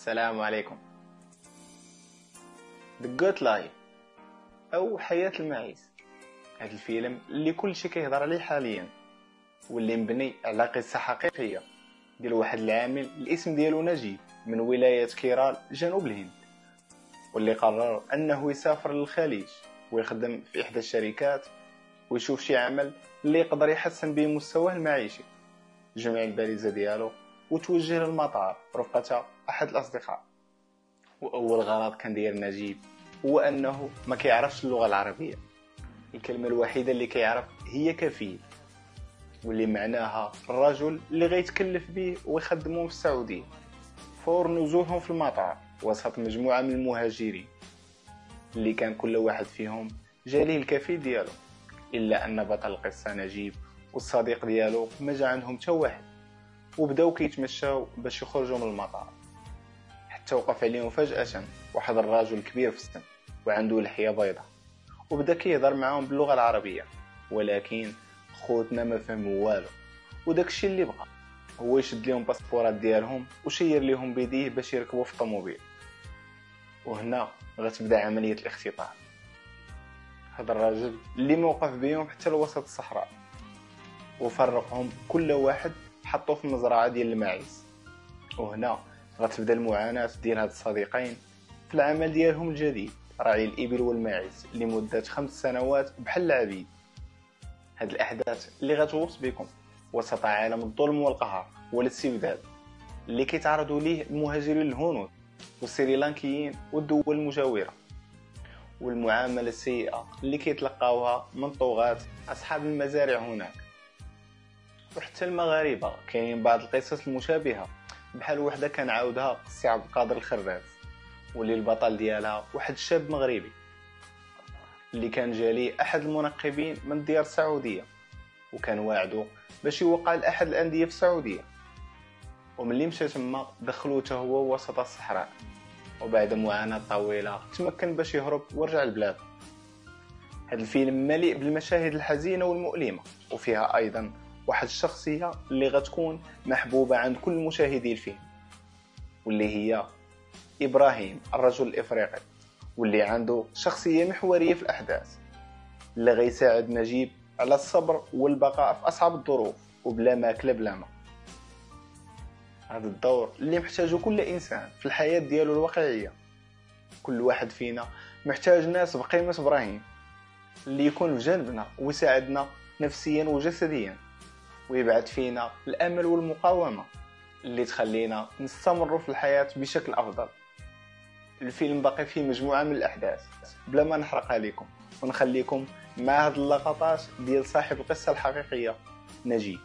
السلام عليكم. The Good Life أو حياة المعيز. هذا الفيلم اللي كل شيء كيهضر عليه حاليا واللي مبني على قصة حقيقية ديال واحد العامل الاسم ديالو نجيب من ولاية كيرال جنوب الهند واللي قرر أنه يسافر للخليج ويخدم في إحدى الشركات ويشوف شي عمل اللي يقدر يحسن به مستواه المعيشي. جمع البارزة ديالو وتوجه للمطار رفقة أحد الأصدقاء. وأول غلط كان داير نجيب هو أنه ما كيعرفش اللغة العربية. الكلمة الوحيدة اللي كيعرف هي كفيل واللي معناها الرجل اللي غيتكلف به ويخدمهم في السعودية. فور نزولهم في المطار. وسط مجموعة من المهاجرين. اللي كان كل واحد فيهم جاليه الكفيل ديالو. إلا أن بطل القصة نجيب والصديق ديالو ما جا عندهم حتى واحد. وبداو كيتمشاو باش يخرجوا من المطار. حتى وقف عليهم فجأة واحد الرجل كبير في السن وعنده لحية بيضاء. وبدأ كيهضر معاهم باللغة العربية. ولكن خوتنا ما فهموا والو. وداكشي اللي بغا هو يشد لهم باسبورات ديالهم وشير لهم بيديه باش يركبوا في الطوموبيل. وهنا غتبدأ عملية الاختطاف. هذا الراجل اللي موقف بيهم حتى لوسط الصحراء. وفرقهم كل واحد حطوه في المزرعة ديال الماعز وهنا غتبدا المعاناة ديال هاد الصديقين. في العمل ديالهم الجديد رعي الإبل والماعز لمدة خمس سنوات بحال العبيد. هاد الأحداث اللي غتغوص بكم وسط عالم الظلم والقهر والاستبداد اللي كيتعرضوا ليه المهاجرين الهنود والسريلانكيين والدول المجاورة والمعاملة السيئة اللي كيتلقاوها من طغاة أصحاب المزارع هناك. وحتى المغاربة كاينين بعض القصص المشابهة. بحال وحده كان عاودها السي عبد القادر الخراز واللي البطل ديالها واحد الشاب مغربي اللي كان جالي أحد المنقبين من الديار السعودية وكان واعدو باش يوقع لأحد الأندية في السعودية. وملي مشى تما دخلوه هو وسط الصحراء. وبعد معاناة طويلة تمكن باش يهرب ورجع البلاد هذا الفيلم مليء بالمشاهد الحزينة والمؤلمة وفيها أيضا واحد الشخصية اللي غتكون محبوبة عند كل مشاهدي الفيلم واللي هي إبراهيم الرجل الإفريقي واللي عنده شخصية محورية في الأحداث. اللي غيساعد نجيب على الصبر والبقاء في أصعب الظروف وبلا ماكلة بلا ما. هذا الدور اللي محتاجه كل إنسان في الحياة ديالو الواقعية. كل واحد فينا محتاج ناس بقيمة إبراهيم اللي يكون في جنبنا ويساعدنا نفسيا وجسديا. ويبعث فينا الأمل والمقاومة اللي تخلينا نستمر في الحياة بشكل أفضل. الفيلم باقي فيه مجموعة من الأحداث بلا ما نحرقها لكم ونخليكم مع هاد اللقطات ديال صاحب القصة الحقيقية نجيب.